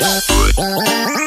Música